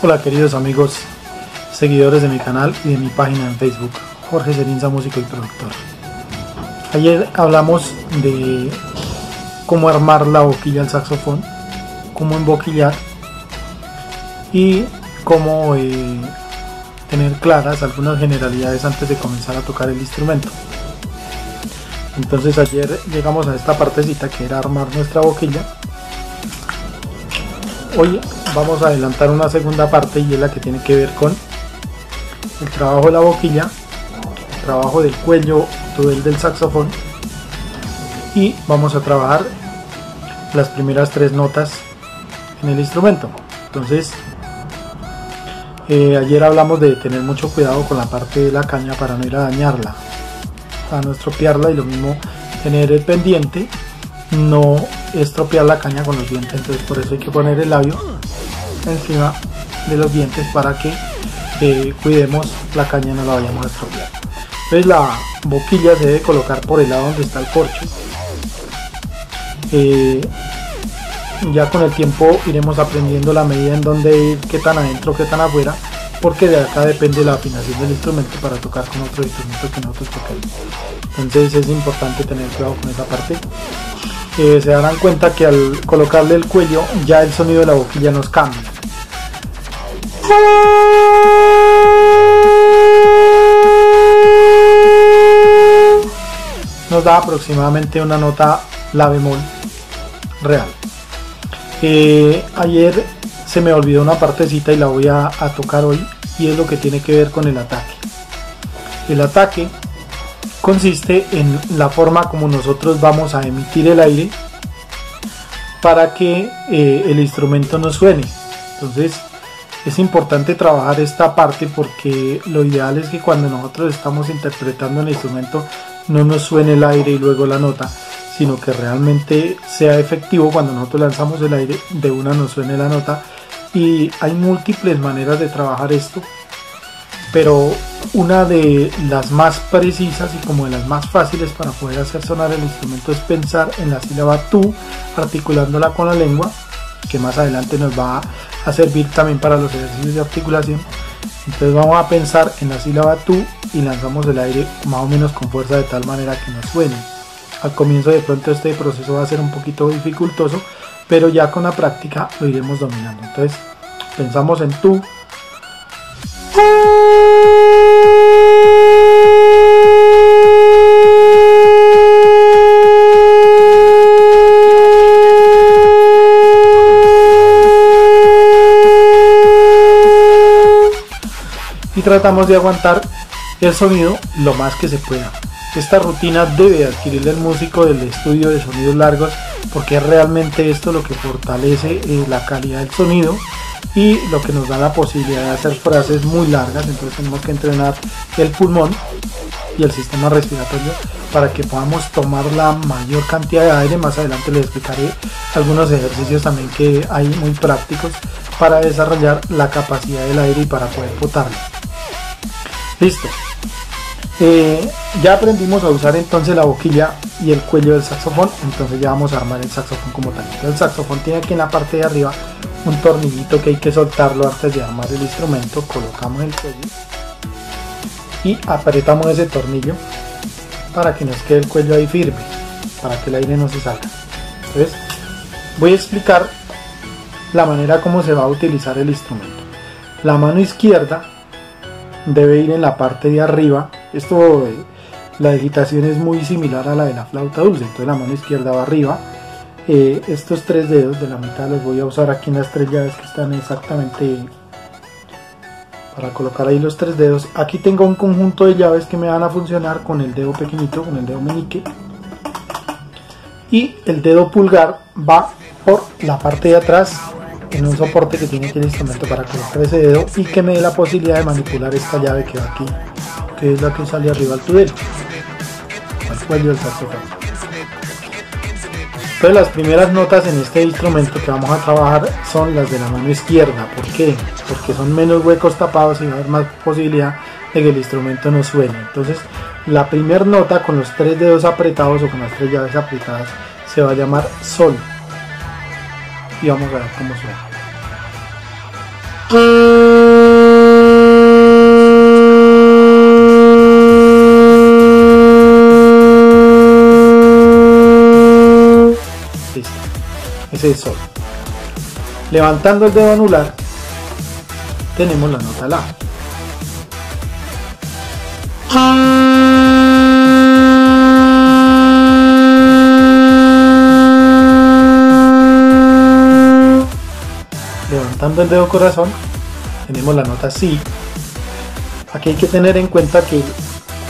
Hola queridos amigos, seguidores de mi canal y de mi página en Facebook, Jorge Serinza, músico y productor. Ayer hablamos de cómo armar la boquilla al saxofón, cómo emboquillar y cómo eh, tener claras algunas generalidades antes de comenzar a tocar el instrumento. Entonces ayer llegamos a esta partecita que era armar nuestra boquilla. Hoy vamos a adelantar una segunda parte y es la que tiene que ver con el trabajo de la boquilla, el trabajo del cuello el del saxofón y vamos a trabajar las primeras tres notas en el instrumento. Entonces, eh, ayer hablamos de tener mucho cuidado con la parte de la caña para no ir a dañarla, para no estropearla y lo mismo tener el pendiente, no estropear la caña con los dientes. Entonces, por eso hay que poner el labio encima de los dientes para que eh, cuidemos la caña no la vayamos a estropear. Entonces la boquilla se debe colocar por el lado donde está el corcho. Eh, ya con el tiempo iremos aprendiendo la medida en donde ir, qué tan adentro, qué tan afuera porque de acá depende la afinación del instrumento para tocar con otro instrumento que nosotros toquemos entonces es importante tener cuidado con esa parte se darán cuenta que al colocarle el cuello ya el sonido de la boquilla nos cambia nos da aproximadamente una nota la bemol real. Eh, ayer se me olvidó una partecita y la voy a tocar hoy y es lo que tiene que ver con el ataque. El ataque consiste en la forma como nosotros vamos a emitir el aire para que eh, el instrumento no suene. Entonces es importante trabajar esta parte porque lo ideal es que cuando nosotros estamos interpretando el instrumento no nos suene el aire y luego la nota, sino que realmente sea efectivo cuando nosotros lanzamos el aire, de una nos suene la nota. Y hay múltiples maneras de trabajar esto, pero una de las más precisas y como de las más fáciles para poder hacer sonar el instrumento es pensar en la sílaba tú, articulándola con la lengua, que más adelante nos va a servir también para los ejercicios de articulación entonces vamos a pensar en la sílaba tú y lanzamos el aire más o menos con fuerza de tal manera que nos suene. Al comienzo de pronto este proceso va a ser un poquito dificultoso, pero ya con la práctica lo iremos dominando. Entonces pensamos en tú. Y tratamos de aguantar el sonido lo más que se pueda. Esta rutina debe adquirir el músico del estudio de sonidos largos porque es realmente esto lo que fortalece eh, la calidad del sonido y lo que nos da la posibilidad de hacer frases muy largas. Entonces tenemos que entrenar el pulmón y el sistema respiratorio para que podamos tomar la mayor cantidad de aire. Más adelante les explicaré algunos ejercicios también que hay muy prácticos para desarrollar la capacidad del aire y para poder botarlo. Listo. Eh, ya aprendimos a usar entonces la boquilla y el cuello del saxofón, entonces ya vamos a armar el saxofón como tal. el saxofón tiene aquí en la parte de arriba un tornillito que hay que soltarlo antes de armar el instrumento. Colocamos el cuello y apretamos ese tornillo para que nos quede el cuello ahí firme, para que el aire no se salga. Entonces voy a explicar la manera como se va a utilizar el instrumento. La mano izquierda debe ir en la parte de arriba. Esto, eh, la digitación es muy similar a la de la flauta dulce, entonces la mano izquierda va arriba. Eh, estos tres dedos de la mitad los voy a usar aquí en las tres llaves que están exactamente para colocar ahí los tres dedos. Aquí tengo un conjunto de llaves que me van a funcionar con el dedo pequeñito, con el dedo meñique. Y el dedo pulgar va por la parte de atrás en un soporte que tiene aquí el instrumento para colocar ese dedo y que me dé la posibilidad de manipular esta llave que va aquí, que es la que sale arriba al tudel, al cuello del saxofón. Entonces las primeras notas en este instrumento que vamos a trabajar son las de la mano izquierda. ¿Por qué? Porque son menos huecos tapados y va a haber más posibilidad de que el instrumento no suene. Entonces la primera nota con los tres dedos apretados o con las tres llaves apretadas se va a llamar sol y vamos a ver cómo suena. Listo. Ese es sol. Levantando el dedo anular, tenemos la nota La. Levantando el dedo corazón, tenemos la nota Si. Aquí hay que tener en cuenta que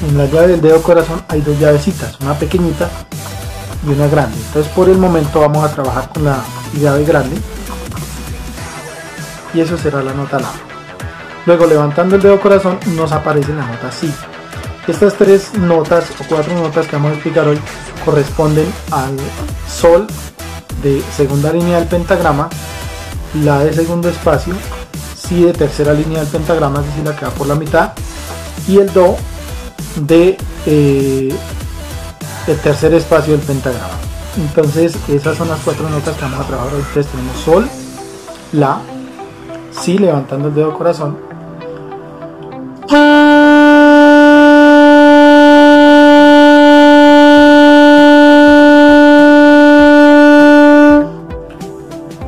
en la llave del dedo corazón hay dos llavecitas, una pequeñita y una grande. Entonces por el momento vamos a trabajar con la llave grande y eso será la nota La. Luego levantando el dedo corazón nos aparece la nota Si. Estas tres notas o cuatro notas que vamos a explicar hoy corresponden al Sol de segunda línea del pentagrama, La de segundo espacio, Si de tercera línea del pentagrama, es decir, la que va por la mitad, y el Do de eh, el tercer espacio del pentagrama. Entonces esas son las cuatro notas que vamos a trabajar hoy. Entonces tenemos Sol, La, Si levantando el dedo corazón,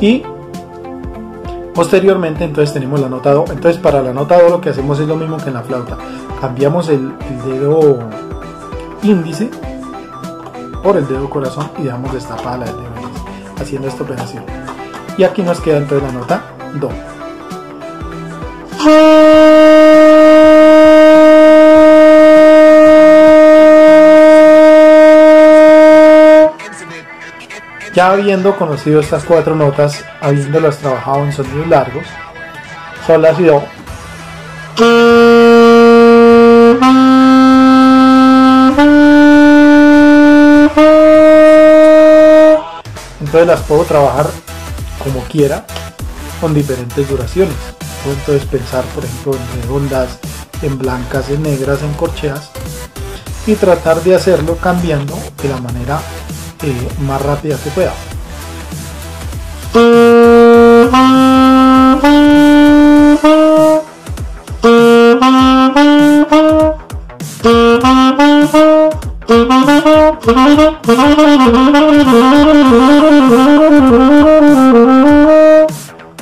y posteriormente entonces tenemos la nota do entonces para la nota do lo que hacemos es lo mismo que en la flauta. Cambiamos el, dedo índice por el dedo corazón y dejamos destapada la del dedo índice haciendo esta operación. Y aquí nos queda entonces la nota do Ya habiendo conocido estas cuatro notas, habiéndolas trabajado en sonidos largos, sol, la, si, do, entonces las puedo trabajar como quiera con diferentes duraciones. Puedo entonces pensar, por ejemplo, en redondas, en blancas, en negras, en corcheas y tratar de hacerlo cambiando de la manera eh, más rápida que pueda.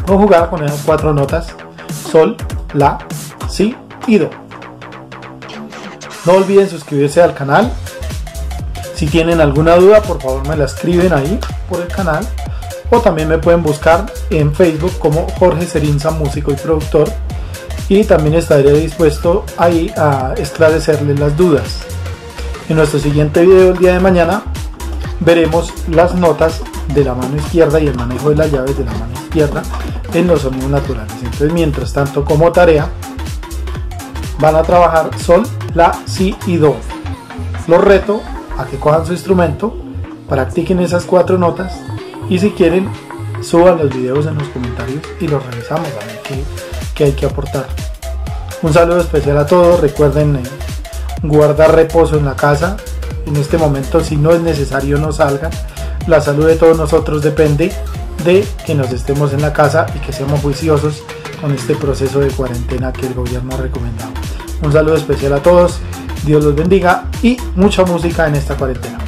Puedo jugar con esas cuatro notas, sol, la, si y do. No olviden suscribirse al canal. Si tienen alguna duda, por favor me la escriben ahí por el canal. O también me pueden buscar en Facebook como Jorge Serinza, músico y productor. Y también estaré dispuesto ahí a esclarecerles las dudas. En nuestro siguiente video el día de mañana veremos las notas de la mano izquierda y el manejo de las llaves de la mano izquierda en los sonidos naturales. Entonces mientras tanto como tarea van a trabajar sol, la, si y do. Los reto a que cojan su instrumento, practiquen esas cuatro notas y si quieren suban los videos en los comentarios y los revisamos a ver qué, qué hay que aportar. Un saludo especial a todos, recuerden eh, guardar reposo en la casa, en este momento si no es necesario no salgan, la salud de todos nosotros depende de que nos estemos en la casa y que seamos juiciosos con este proceso de cuarentena que el gobierno ha recomendado. Un saludo especial a todos, Dios los bendiga y mucha música en esta cuarentena.